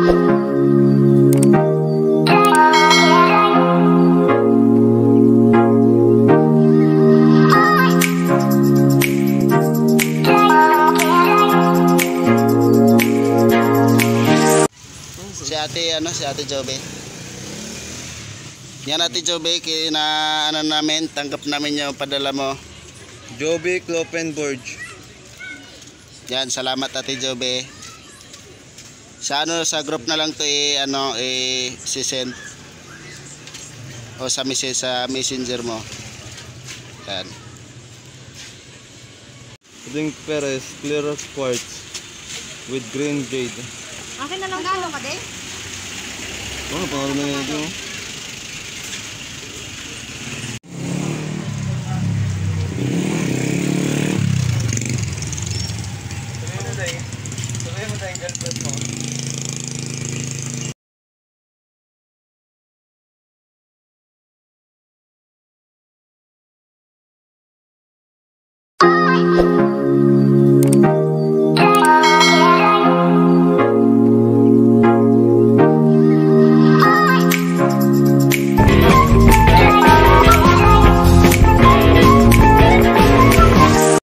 Si ate, ano, si ate Jobe. Yan ate Jobe, kina ano namin, tanggap namin yung padala mo. Joby Kloppenborg. Yan, salamat ate Jobe. Sa ano sa group na lang to eh ano eh si send o sa message sa messenger mo. Yan. Ring Perez clear quartz with green jade. Akin na lang Magkano ka din? Ano pa rin na ito? Ano tayo? Sabi mo tayong girlfriend mo.